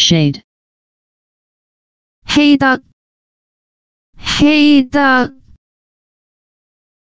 shade, 黑的，黑的，